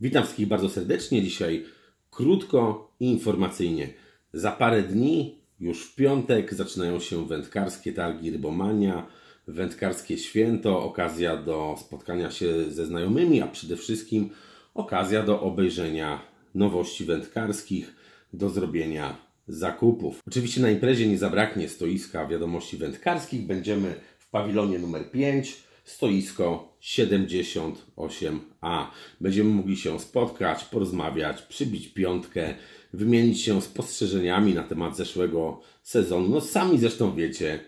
Witam wszystkich bardzo serdecznie. Dzisiaj krótko i informacyjnie. Za parę dni, już w piątek, zaczynają się wędkarskie targi Rybomania, wędkarskie święto, okazja do spotkania się ze znajomymi, a przede wszystkim okazja do obejrzenia nowości wędkarskich, do zrobienia zakupów. Oczywiście na imprezie nie zabraknie stoiska wiadomości wędkarskich. Będziemy w pawilonie numer 5 stoisko 78A. Będziemy mogli się spotkać, porozmawiać, przybić piątkę, wymienić się spostrzeżeniami na temat zeszłego sezonu. No sami zresztą wiecie,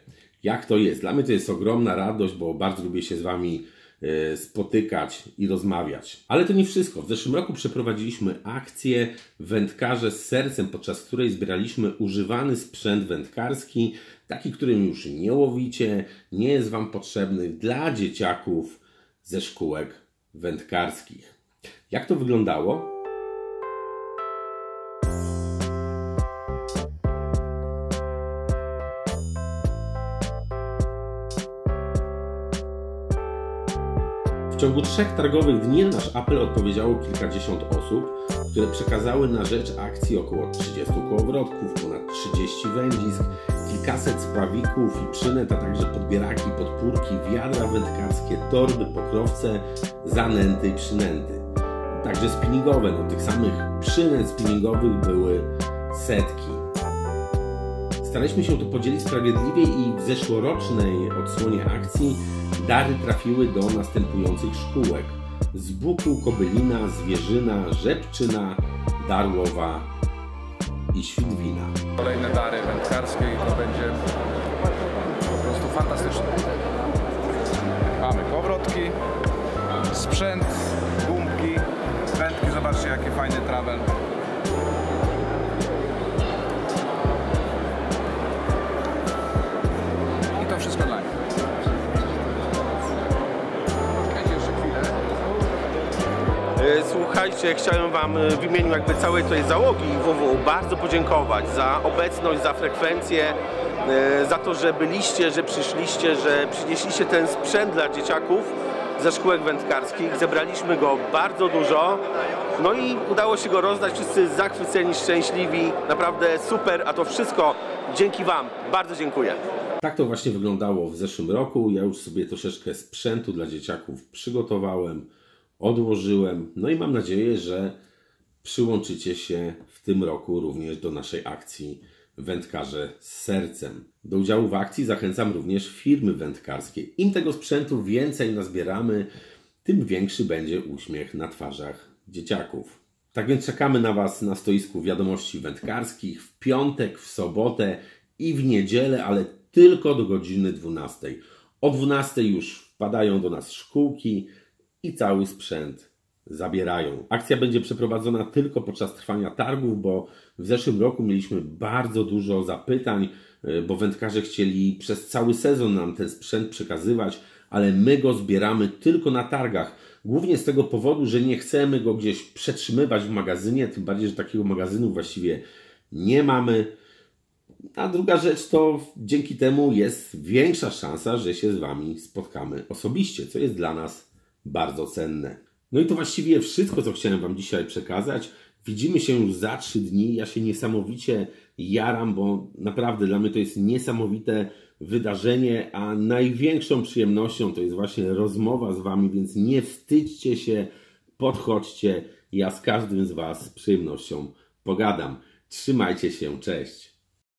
jak to jest. Dla mnie to jest ogromna radość, bo bardzo lubię się z Wami e, spotykać i rozmawiać. Ale to nie wszystko. W zeszłym roku przeprowadziliśmy akcję Wędkarze z sercem, podczas której zbieraliśmy używany sprzęt wędkarski taki, którym już nie łowicie, nie jest Wam potrzebny dla dzieciaków ze szkółek wędkarskich. Jak to wyglądało? W ciągu trzech targowych dni na nasz apel odpowiedziało kilkadziesiąt osób, które przekazały na rzecz akcji około 30 kołowrotków, ponad 30 wędzisk, kilkaset spławików i przynęt, a także podbieraki, podpórki, wiadra wędkarskie, torby, pokrowce, zanęty i przynęty. Także spinningowe, no tych samych przynęt spinningowych były setki. Staraliśmy się to podzielić sprawiedliwie i w zeszłorocznej odsłonie akcji dary trafiły do następujących szkółek. Z Buku, Kobylina, Zwierzyna, Rzepczyna, Darłowa i Świdwina. Kolejne dary wędkarskie i to będzie po prostu fantastyczne. Mamy powrotki, sprzęt, gumbki, wędki, zobaczcie jaki fajny travel. Słuchajcie, chciałem Wam e, w imieniu jakby całej tej załogi WW bardzo podziękować za obecność, za frekwencję, e, za to, że byliście, że przyszliście, że przynieśliście ten sprzęt dla dzieciaków ze szkółek wędkarskich. Zebraliśmy go bardzo dużo, no i udało się go rozdać. Wszyscy zachwyceni, szczęśliwi, naprawdę super, a to wszystko dzięki Wam. Bardzo dziękuję. Tak to właśnie wyglądało w zeszłym roku. Ja już sobie troszeczkę sprzętu dla dzieciaków przygotowałem, odłożyłem. No i mam nadzieję, że przyłączycie się w tym roku również do naszej akcji Wędkarze z sercem. Do udziału w akcji zachęcam również firmy wędkarskie. Im tego sprzętu więcej nazbieramy, tym większy będzie uśmiech na twarzach dzieciaków. Tak więc czekamy na Was na stoisku wiadomości wędkarskich w piątek, w sobotę i w niedzielę, ale tylko do godziny 12. O 12 już wpadają do nas szkółki i cały sprzęt zabierają. Akcja będzie przeprowadzona tylko podczas trwania targów, bo w zeszłym roku mieliśmy bardzo dużo zapytań, y, bo wędkarze chcieli przez cały sezon nam ten sprzęt przekazywać, ale my go zbieramy tylko na targach. Głównie z tego powodu, że nie chcemy go gdzieś przetrzymywać w magazynie, tym bardziej, że takiego magazynu właściwie nie mamy. A druga rzecz to dzięki temu jest większa szansa, że się z Wami spotkamy osobiście, co jest dla nas bardzo cenne. No i to właściwie wszystko, co chciałem Wam dzisiaj przekazać. Widzimy się już za trzy dni. Ja się niesamowicie jaram, bo naprawdę dla mnie to jest niesamowite wydarzenie, a największą przyjemnością to jest właśnie rozmowa z Wami, więc nie wstydźcie się, podchodźcie. Ja z każdym z Was z przyjemnością pogadam. Trzymajcie się, cześć.